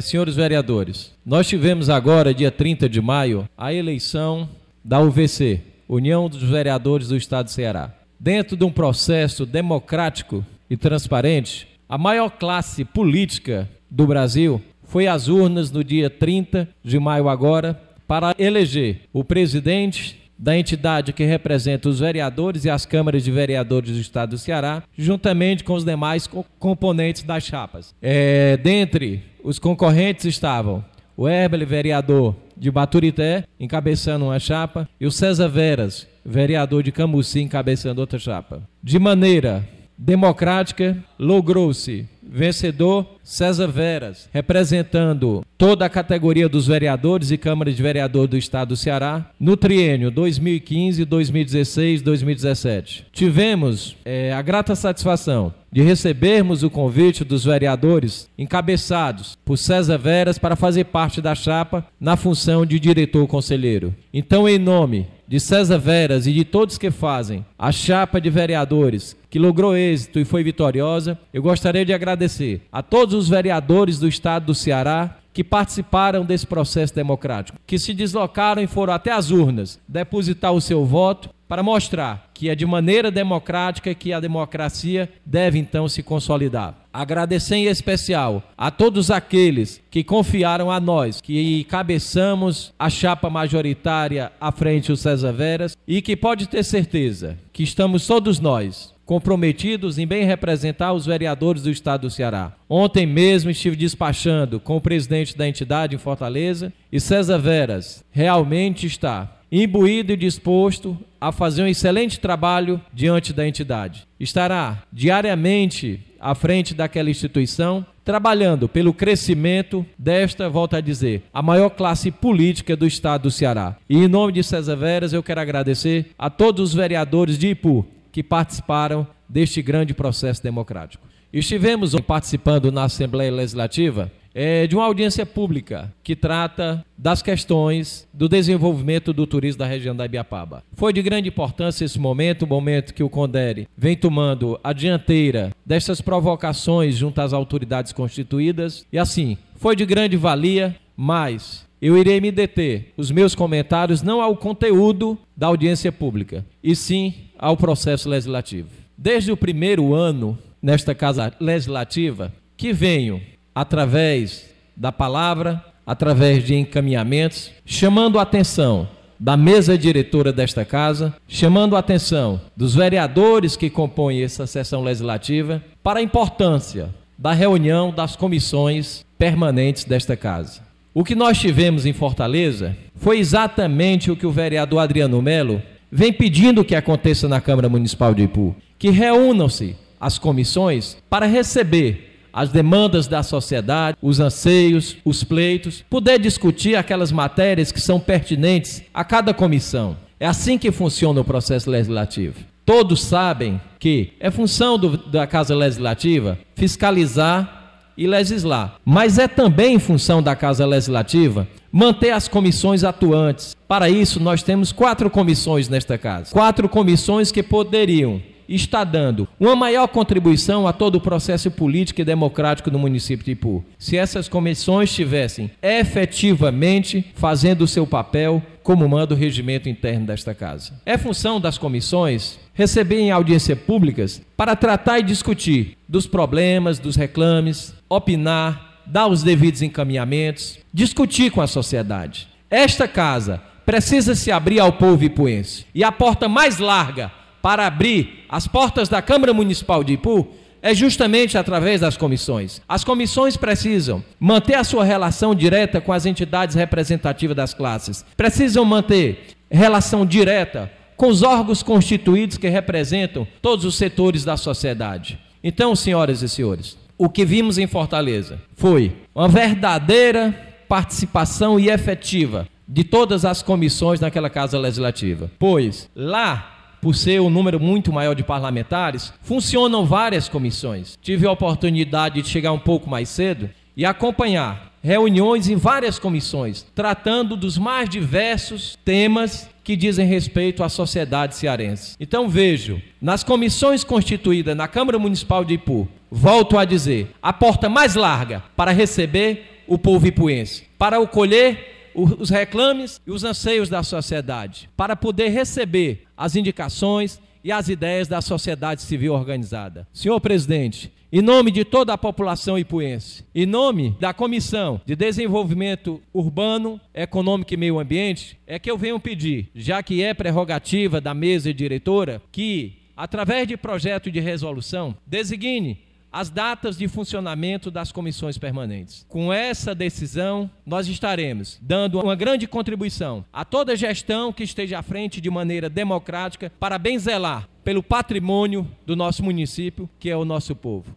Senhores vereadores, nós tivemos agora, dia 30 de maio, a eleição da UVC, União dos Vereadores do Estado do Ceará. Dentro de um processo democrático e transparente, a maior classe política do Brasil foi às urnas no dia 30 de maio agora para eleger o presidente da entidade que representa os vereadores e as câmaras de vereadores do estado do Ceará, juntamente com os demais co componentes das chapas. É, dentre os concorrentes estavam o Herbel, vereador de Baturité, encabeçando uma chapa, e o César Veras, vereador de Camusim, encabeçando outra chapa. De maneira democrática, logrou-se vencedor César Veras, representando toda a categoria dos vereadores e Câmara de Vereadores do Estado do Ceará, no triênio 2015, 2016, 2017. Tivemos é, a grata satisfação de recebermos o convite dos vereadores encabeçados por César Veras para fazer parte da chapa na função de diretor conselheiro. Então, em nome de César Veras e de todos que fazem a chapa de vereadores que logrou êxito e foi vitoriosa, eu gostaria de agradecer a todos os vereadores do estado do Ceará que participaram desse processo democrático, que se deslocaram e foram até as urnas depositar o seu voto para mostrar que é de maneira democrática que a democracia deve então se consolidar. Agradecer em especial a todos aqueles que confiaram a nós, que cabeçamos a chapa majoritária à frente do César Veras e que pode ter certeza que estamos todos nós comprometidos em bem representar os vereadores do estado do Ceará. Ontem mesmo estive despachando com o presidente da entidade em Fortaleza e César Veras realmente está imbuído e disposto a fazer um excelente trabalho diante da entidade. Estará diariamente à frente daquela instituição, trabalhando pelo crescimento desta, volto a dizer, a maior classe política do estado do Ceará. E em nome de César Veras, eu quero agradecer a todos os vereadores de Ipu que participaram deste grande processo democrático. Estivemos participando na Assembleia Legislativa é, de uma audiência pública que trata das questões do desenvolvimento do turismo da região da Ibiapaba. Foi de grande importância esse momento, o momento que o Condere vem tomando a dianteira destas provocações junto às autoridades constituídas, e assim, foi de grande valia, mas eu irei me deter os meus comentários não ao conteúdo da audiência pública, e sim ao processo legislativo. Desde o primeiro ano nesta casa legislativa, que venho através da palavra, através de encaminhamentos, chamando a atenção da mesa diretora desta casa, chamando a atenção dos vereadores que compõem essa sessão legislativa para a importância da reunião das comissões permanentes desta casa. O que nós tivemos em Fortaleza foi exatamente o que o vereador Adriano Melo vem pedindo que aconteça na Câmara Municipal de Ipu, que reúnam-se as comissões para receber as demandas da sociedade, os anseios, os pleitos, poder discutir aquelas matérias que são pertinentes a cada comissão. É assim que funciona o processo legislativo. Todos sabem que é função do, da Casa Legislativa fiscalizar e legislar, mas é também função da Casa Legislativa manter as comissões atuantes. Para isso, nós temos quatro comissões nesta casa. Quatro comissões que poderiam está dando uma maior contribuição a todo o processo político e democrático no município de Ipu. Se essas comissões estivessem efetivamente fazendo o seu papel como manda o regimento interno desta casa. É função das comissões receberem audiências públicas para tratar e discutir dos problemas, dos reclames, opinar, dar os devidos encaminhamentos, discutir com a sociedade. Esta casa precisa se abrir ao povo ipuense. E a porta mais larga para abrir as portas da Câmara Municipal de Ipu é justamente através das comissões. As comissões precisam manter a sua relação direta com as entidades representativas das classes, precisam manter relação direta com os órgãos constituídos que representam todos os setores da sociedade. Então, senhoras e senhores, o que vimos em Fortaleza foi uma verdadeira participação e efetiva de todas as comissões naquela casa legislativa. Pois lá por ser um número muito maior de parlamentares, funcionam várias comissões. Tive a oportunidade de chegar um pouco mais cedo e acompanhar reuniões em várias comissões, tratando dos mais diversos temas que dizem respeito à sociedade cearense. Então vejo, nas comissões constituídas na Câmara Municipal de Ipu, volto a dizer, a porta mais larga para receber o povo ipuense, para acolher os reclames e os anseios da sociedade, para poder receber as indicações e as ideias da sociedade civil organizada. Senhor presidente, em nome de toda a população ipuense, em nome da Comissão de Desenvolvimento Urbano, Econômico e Meio Ambiente, é que eu venho pedir, já que é prerrogativa da mesa diretora, que, através de projeto de resolução, designe as datas de funcionamento das comissões permanentes. Com essa decisão, nós estaremos dando uma grande contribuição a toda gestão que esteja à frente de maneira democrática para bem zelar pelo patrimônio do nosso município, que é o nosso povo.